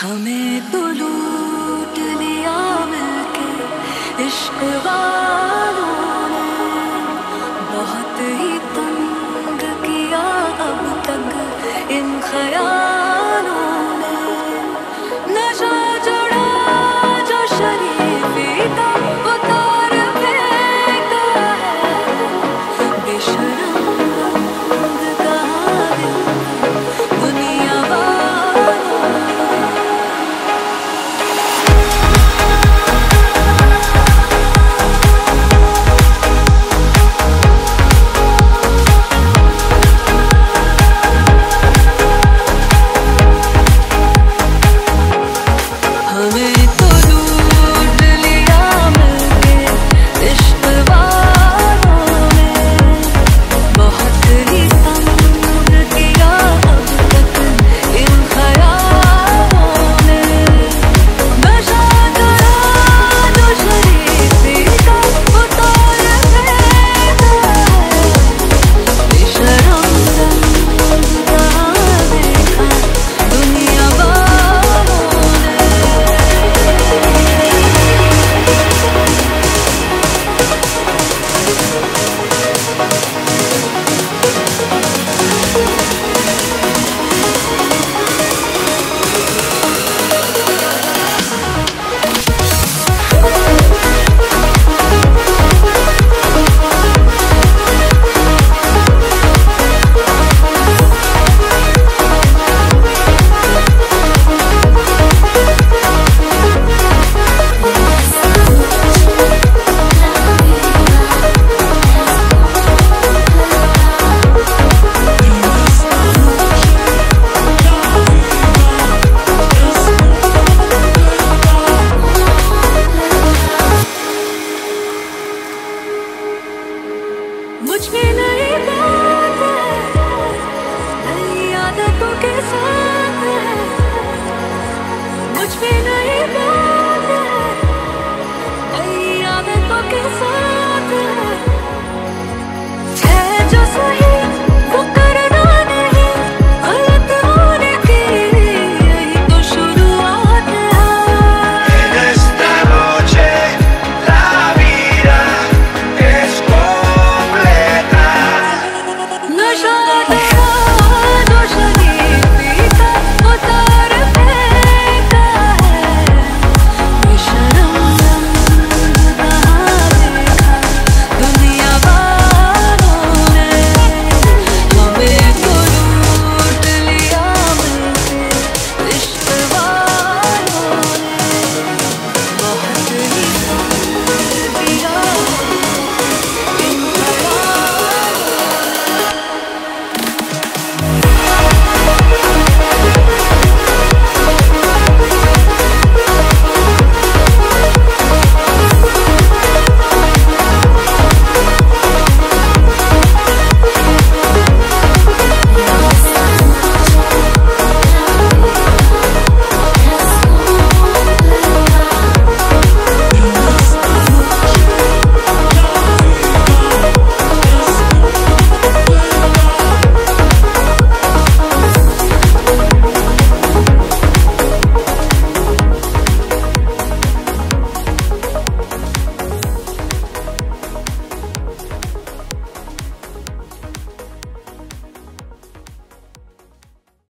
हमें तो लूट लिया मिलके इश्क वाला